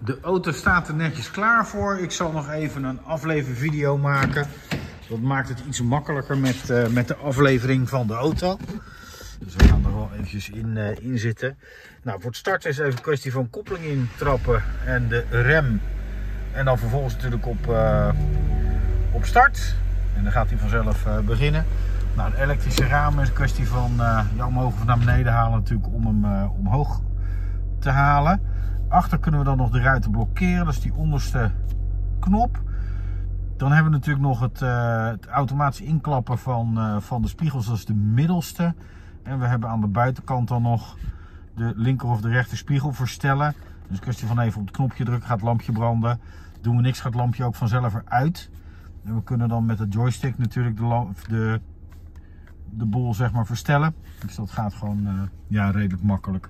De auto staat er netjes klaar voor. Ik zal nog even een aflevervideo maken. Dat maakt het iets makkelijker met, uh, met de aflevering van de auto. Dus we gaan er wel eventjes in, uh, in zitten. Nou, voor het starten is even een kwestie van koppeling intrappen en de rem. En dan vervolgens natuurlijk op, uh, op start. En dan gaat hij vanzelf beginnen. Nou, de elektrische raam is een kwestie van ja, omhoog of naar beneden halen natuurlijk om hem omhoog te halen. Achter kunnen we dan nog de ruiten blokkeren. Dat is die onderste knop. Dan hebben we natuurlijk nog het, uh, het automatisch inklappen van, uh, van de spiegels. Dat is de middelste. En we hebben aan de buitenkant dan nog de linker of de rechter spiegel verstellen. Dus kwestie van even op het knopje drukken, gaat het lampje branden. Doen we niks, gaat het lampje ook vanzelf eruit. En we kunnen dan met de joystick natuurlijk de, de, de boel zeg maar verstellen. Dus dat gaat gewoon uh, ja, redelijk makkelijk.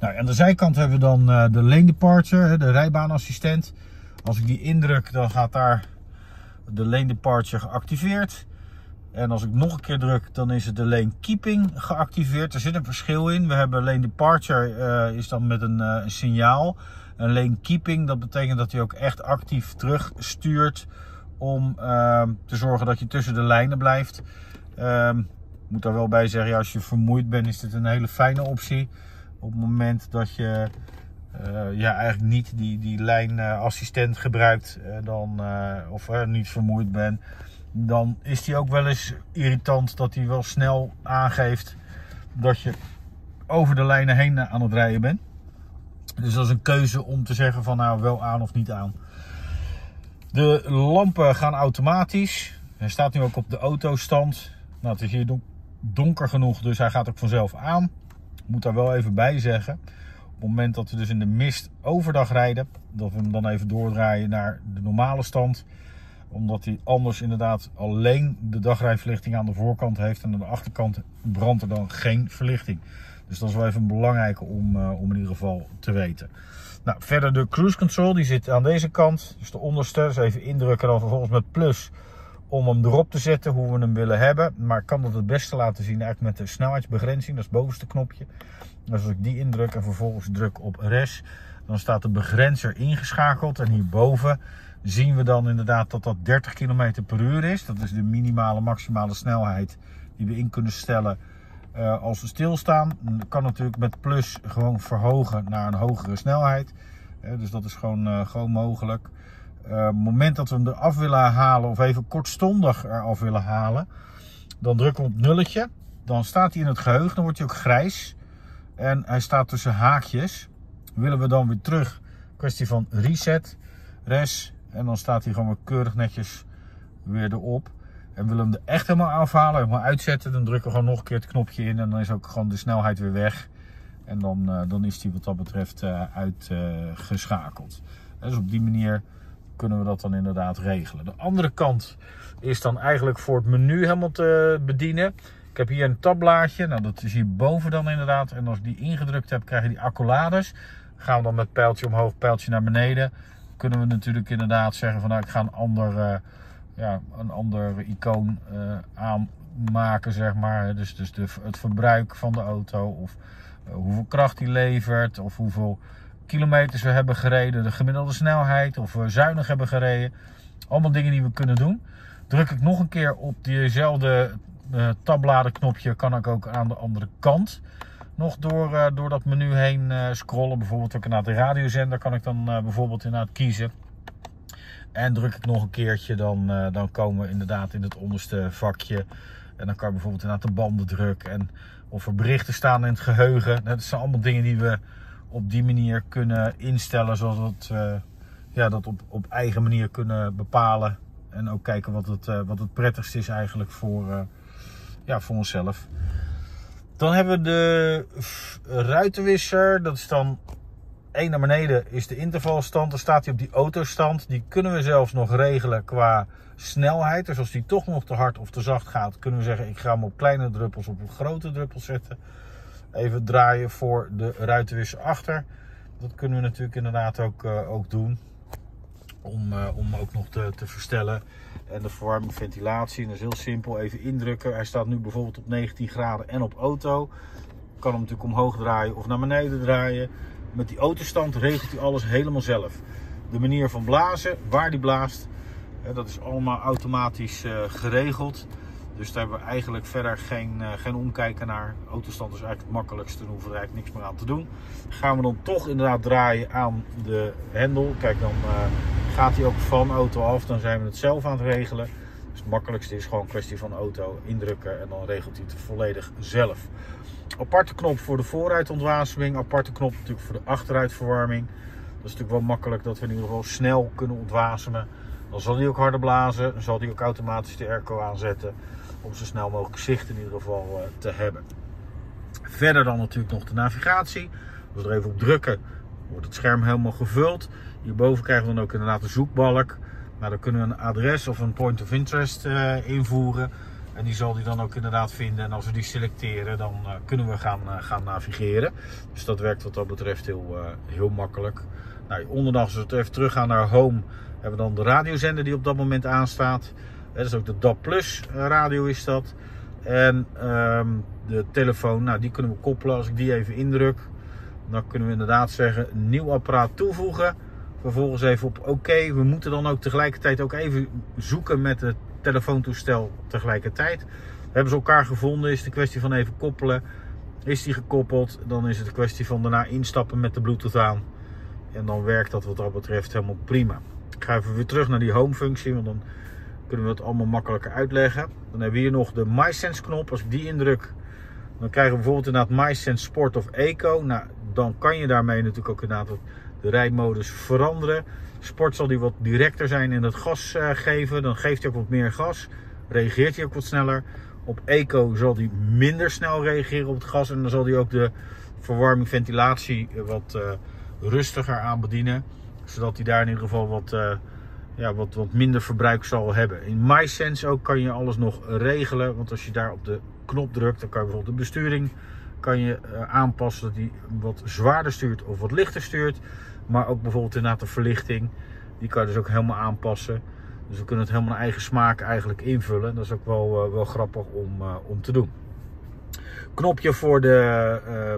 Nou, aan de zijkant hebben we dan uh, de lane departure, de rijbaanassistent. Als ik die indruk, dan gaat daar de lane departure geactiveerd. En als ik nog een keer druk, dan is het de lane keeping geactiveerd. Er zit een verschil in. We hebben lane departure uh, is dan met een, uh, een, signaal. Een lane keeping, dat betekent dat hij ook echt actief terugstuurt om uh, te zorgen dat je tussen de lijnen blijft. Ehm, ik moet daar wel bij zeggen, als je vermoeid bent, is dit een hele fijne optie. Op het moment dat je uh, ja, eigenlijk niet die, die lijnassistent gebruikt, uh, dan, of niet vermoeid bent, dan is die ook wel eens irritant dat hij wel snel aangeeft dat je over de lijnen heen aan het rijden bent. Dus dat is een keuze om te zeggen van nou wel aan of niet aan. De lampen gaan automatisch. Hij staat nu ook op de autostand. Nou, het is hier donker genoeg, dus hij gaat ook vanzelf aan moet daar wel even bij zeggen. Op het moment dat we dus in de mist overdag rijden, dat we hem dan even doordraaien naar de normale stand. Omdat hij anders inderdaad alleen de dagrijverlichting aan de voorkant heeft en aan de achterkant brandt er dan geen verlichting. Dus dat is wel even belangrijk om, uh, om in ieder geval te weten. Nou, verder de cruise control, die zit aan deze kant. Dus de onderste, dus even indrukken dan vervolgens met plus om hem erop te zetten hoe we hem willen hebben. Maar ik kan dat het beste laten zien eigenlijk met de snelheidsbegrenzing. Dat is het bovenste knopje. Dus als ik die indruk en vervolgens druk op res, dan staat de begrenzer ingeschakeld. En hierboven zien we dan inderdaad dat dat 30 km per uur is. Dat is de minimale maximale snelheid die we in kunnen stellen uh, als we stilstaan. Dat kan natuurlijk met plus gewoon verhogen naar een hogere snelheid. Uh, dus dat is gewoon, uh, gewoon mogelijk. Uh, moment dat we hem eraf willen halen of even kortstondig eraf willen halen, dan drukken we op nulletje. Dan staat hij in het geheugen, dan wordt hij ook grijs. En hij staat tussen haakjes. Willen we dan weer terug, kwestie van reset, res. En dan staat hij gewoon weer keurig netjes weer erop. En willen we hem er echt helemaal afhalen, helemaal uitzetten, dan drukken we gewoon nog een keer het knopje in. En dan is ook gewoon de snelheid weer weg. En dan, uh, dan is die wat dat betreft uh, uitgeschakeld. dus op die manier kunnen we dat dan inderdaad regelen. De andere kant is dan eigenlijk voor het menu helemaal te bedienen. Ik heb hier een tabblaadje. Nou, dat is hierboven dan inderdaad. En als ik die ingedrukt heb, krijg je die accolades. Gaan we dan met pijltje omhoog, pijltje naar beneden. Kunnen we natuurlijk inderdaad zeggen van nou, ik ga een ander, uh, ja, een ander icoon uh, aanmaken, zeg maar. Dus, dus de, het verbruik van de auto of uh, hoeveel kracht die levert of hoeveel kilometers we hebben gereden, de gemiddelde snelheid, of we zuinig hebben gereden. Allemaal dingen die we kunnen doen. Druk ik nog een keer op diezelfde uh, tabbladenknopje, kan ik ook aan de andere kant nog door, uh, door dat menu heen uh, scrollen. Bijvoorbeeld ook naar de radiozender kan ik dan bijvoorbeeld inderdaad kiezen. En druk ik nog een keertje, dan, dan komen we inderdaad in het onderste vakje. En dan kan je bijvoorbeeld inderdaad de banden drukken. En of er berichten staan in het geheugen. Dat zijn allemaal dingen die we op die manier kunnen instellen. Zoals we ja, dat op, op eigen manier kunnen bepalen. En ook kijken wat het, uh, wat het prettigst is eigenlijk voor, uh, ja, voor onszelf. Dan hebben we de ruitenwisser. Dat is dan één naar beneden is de intervalstand. Dan staat hij op die autostand. Die kunnen we zelfs nog regelen qua snelheid. Dus als die toch nog te hard of te zacht gaat, kunnen we zeggen ik ga hem op kleine druppels op een grote druppel zetten even draaien voor de ruitenwisser achter. Dat kunnen we natuurlijk inderdaad ook, uh, ook doen. Om, uh, om ook nog te, te verstellen. En de verwarming, ventilatie, dat is heel simpel. Even indrukken. Hij staat nu bijvoorbeeld op 19 graden en op auto. Kan hem natuurlijk omhoog draaien of naar beneden draaien. met die autostand regelt hij alles helemaal zelf. De manier van blazen, waar die blaast, dat is allemaal automatisch eh, geregeld. Dus daar hebben we eigenlijk verder geen, uh, geen omkijken naar. Autostand is eigenlijk het makkelijkste, daar hoeven we er eigenlijk niks meer aan te doen. Gaan we dan toch inderdaad draaien aan de hendel. Kijk, dan uh, gaat hij ook van auto af. Dan zijn we het zelf aan het regelen. Dus het makkelijkste is gewoon een kwestie van auto indrukken en dan regelt hij het volledig zelf. Aparte knop voor de vooruitontwaseming, aparte knop natuurlijk voor de achteruitverwarming. Dat is natuurlijk wel makkelijk dat we in ieder geval snel kunnen ontwasemen. Dan zal hij ook harder blazen, dan zal hij ook automatisch de airco aanzetten om zo snel mogelijk zicht in ieder geval uh, te hebben. Verder dan natuurlijk nog de navigatie. Als we er even op drukken, wordt het scherm helemaal gevuld. Hierboven krijgen we dan ook inderdaad een zoekbalk. Nou, dan kunnen we een adres of een point of interest uh, invoeren. En die zal die dan ook inderdaad vinden. En als we die selecteren, dan uh, kunnen we gaan, gaan navigeren. Dus dat werkt wat dat betreft heel, heel makkelijk. Nou, onderdag, als we even teruggaan naar home, hebben we dan de radiozender die op dat moment aanstaat. Dat is ook de DAB Plus radio is dat. En um, de telefoon, nou die kunnen we koppelen. Als ik die even indruk, dan kunnen we inderdaad zeggen nieuw apparaat toevoegen. Vervolgens even op oké. We moeten dan ook tegelijkertijd ook even zoeken met het telefoontoestel tegelijkertijd. Hebben ze elkaar gevonden, is een kwestie van even koppelen. Is die gekoppeld, dan is het een kwestie van daarna instappen met de bluetooth aan. En dan werkt dat wat dat betreft helemaal prima. Ik ga even weer terug naar die home functie, want dan kunnen we het allemaal makkelijker uitleggen. Dan hebben we hier nog de MySense knop. Als ik die indruk, dan krijgen we bijvoorbeeld inderdaad MySense Sport of Eco. Nou, dan kan je daarmee natuurlijk ook inderdaad de rijmodus veranderen. Sport zal die wat directer zijn in het gas uh, geven. Dan geeft hij ook wat meer gas. Reageert hij ook wat sneller. Op Eco zal hij minder snel reageren op het gas. En dan zal hij ook de verwarming, ventilatie wat uh, rustiger aanbedienen. Zodat hij daar in ieder geval wat, uh, ja, wat, wat minder verbruik zal hebben. In MySense ook kan je alles nog regelen. Want als je daar op de knop drukt, dan kan je bijvoorbeeld de besturing kan je aanpassen dat hij wat zwaarder stuurt of wat lichter stuurt. Maar ook bijvoorbeeld inderdaad de verlichting. Die kan je dus ook helemaal aanpassen. Dus we kunnen het helemaal naar eigen smaak eigenlijk invullen. Dat is ook wel, uh, wel grappig om, uh, om te doen. Knopje voor de, uh,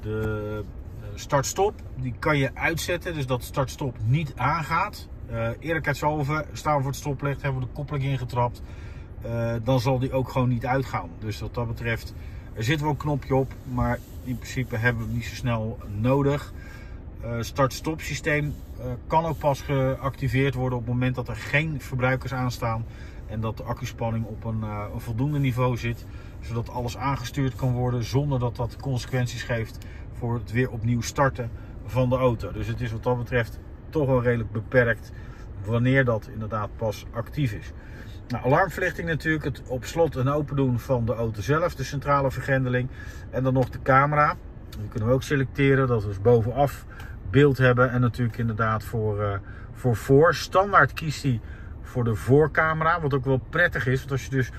de start-stop. Die kan je uitzetten. Dus dat start-stop niet aangaat. Eerlijkheidshalve staan we voor het stoplicht. Hebben we de koppeling ingetrapt. dan zal die ook gewoon niet uitgaan. Dus wat dat betreft. Er zit wel een knopje op. Maar in principe hebben we hem niet zo snel nodig. Uh, start-stop systeem uh, kan ook pas geactiveerd worden op het moment dat er geen verbruikers aanstaan en dat de accuspanning op een, uh, een, voldoende niveau zit, zodat alles aangestuurd kan worden zonder dat dat consequenties geeft voor het weer opnieuw starten van de auto. Dus het is wat dat betreft toch wel redelijk beperkt wanneer dat inderdaad pas actief is. Nou, alarmverlichting natuurlijk, het op slot en open doen van de auto zelf, de centrale vergrendeling en dan nog de camera. Die kunnen we ook selecteren, dat is dus bovenaf beeld hebben. En natuurlijk inderdaad voor, uh, voor voor. Standaard kiest hij voor de voorcamera. Wat ook wel prettig is. Want als je dus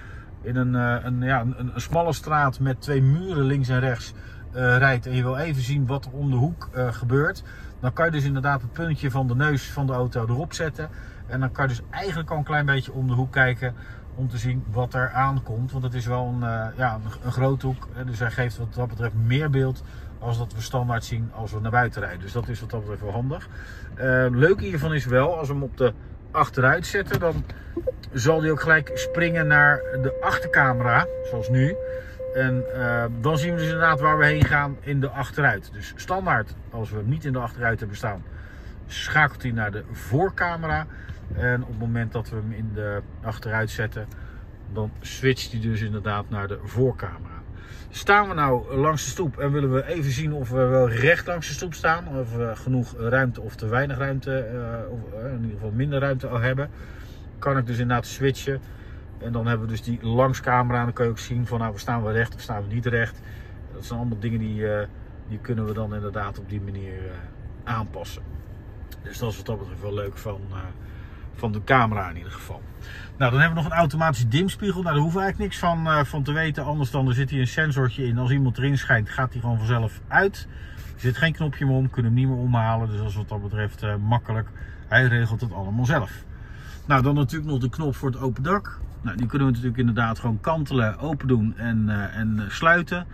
in een, uh, een, ja, een, een, smalle straat met twee muren links en rechts uh, rijdt. En je wil even zien wat er om de hoek gebeurt. Dan kan je dus inderdaad het puntje van de neus van de auto erop zetten. En dan kan je dus eigenlijk al een klein beetje om de hoek kijken. Om te zien wat er aankomt. Want het is wel een, ja, een, een grote hoek. Dus hij geeft wat dat betreft meer beeld als dat we standaard zien als we naar buiten rijden. Dus dat is wat dat betreft wel handig. Uh, leuk hiervan is wel, als we hem op de achteruit zetten, dan zal hij ook gelijk springen naar de achtercamera, zoals nu. En uh, dan zien we dus inderdaad waar we heen gaan in de achteruit. Dus standaard, als we niet in de achteruit hebben staan, schakelt hij naar de voorcamera. En op het moment dat we hem in de achteruit zetten, dan switcht hij dus inderdaad naar de voorcamera. Staan we nou langs de stoep en willen we even zien of we wel recht langs de stoep staan. Of we genoeg ruimte of te weinig ruimte, uh, of uh, in ieder geval minder ruimte al hebben. Kan ik dus inderdaad switchen. En dan hebben we dus die langscamera. En dan kan je ook zien van nou, staan we recht of staan we niet recht. Dat zijn allemaal dingen die, uh, die kunnen we dan inderdaad op die manier aanpassen. Dus dat is wat dat betreft wel leuk van, van de camera in ieder geval. Nou, dan hebben we nog een automatische dimspiegel. Nou, daar hoeven we eigenlijk niks van, van te weten. Anders dan er zit hier een sensortje in. Als iemand erin schijnt, gaat hij gewoon vanzelf uit. Er zit geen knopje om, kunnen hem niet meer omhalen. Dus dat is wat dat betreft makkelijk. Hij regelt het allemaal zelf. Nou, dan natuurlijk nog de knop voor het open dak. Nou, die kunnen we natuurlijk inderdaad gewoon kantelen, open doen en, uh, en sluiten.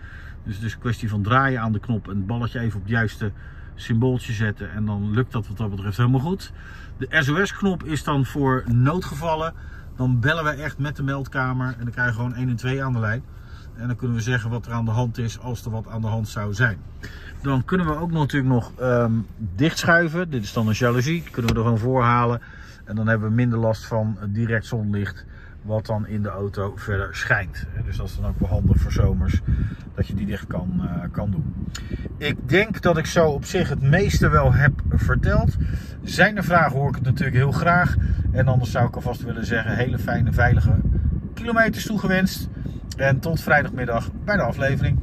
Dus het is een kwestie van draaien aan de knop en het balletje even op het juiste symbooltje zetten en dan lukt dat wat dat betreft helemaal goed. De SOS-knop is dan voor noodgevallen. Dan bellen we echt met de meldkamer en dan krijgen we gewoon 1 en 2 aan de lijn. En dan kunnen we zeggen wat er aan de hand is als er wat aan de hand zou zijn. Dan kunnen we ook natuurlijk nog um, dichtschuiven. Dit is dan een jaloezie. Kunnen we er gewoon voor halen. En dan hebben we minder last van direct zonlicht wat dan in de auto verder schijnt. Dus dat is dan ook wel handig voor zomers dat je die dicht kan, uh, kan doen. Ik denk dat ik zo op zich het meeste wel heb verteld. Zijn er vragen hoor ik het natuurlijk heel graag. En anders zou ik alvast willen zeggen hele fijne veilige kilometers toegewenst. En tot vrijdagmiddag bij de aflevering.